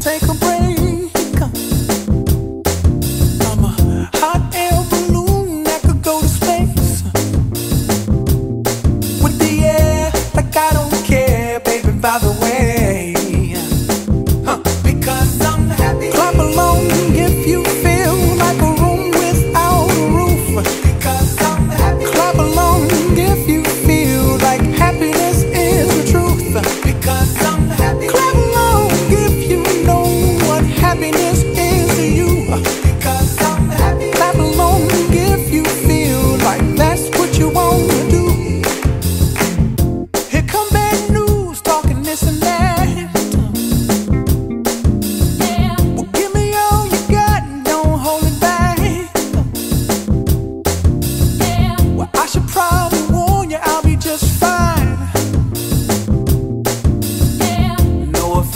take a break. Sometimes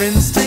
Instant.